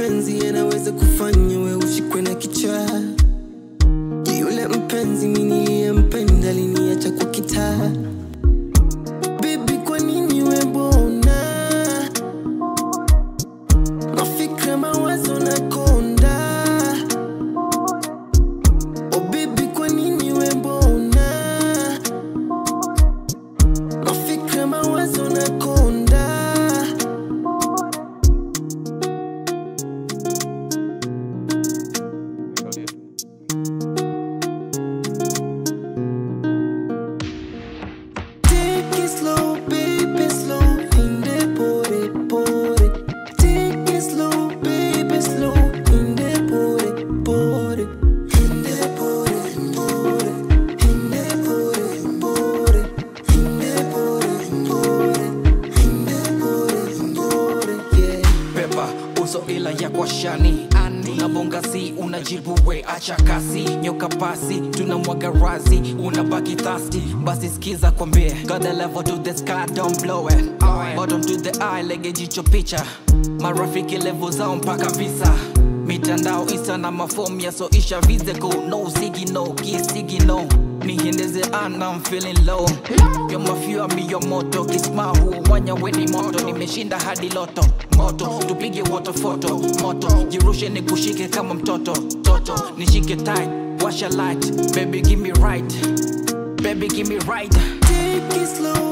mapenzi yanaweza kufanya we ushikwe na kichaa. Yule mpenzi mi uso ila ya kwa shani. Si unajibu we acha kasi. Nyoka pasi tunamwaga razi unabaki thasti basi skiza kwambie got the level to the sky don't blow it. Bottom to the eye lege jicho picha marafiki level zao mpaka visa. Mitandao isa na mafomu yasoisha vizeko no sigi no kisigi no nihendeze ana I'm feeling low. You're my fuel, mi your moto kismaa huu mwanya weni moto nimeshinda hadi loto. Moto tupige water photo moto. Jirushe nikushike kama mtoto toto. Nishike tight washa light. Baby give me right. Baby give me right. Take it slow,